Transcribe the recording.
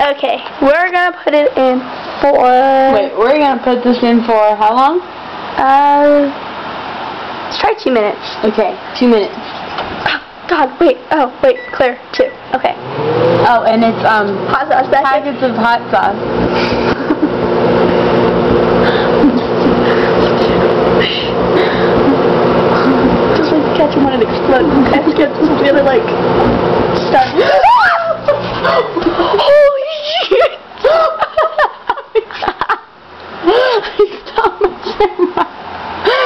Okay, we're gonna put it in for. Wait, we're gonna put this in for how long? Uh, let's try two minutes. Okay, two minutes. Oh, God, wait. Oh, wait, clear. Two. Okay. Oh, and it's um Hot sauce packets of hot sauce. Just like catch one and explode. I to get the other like my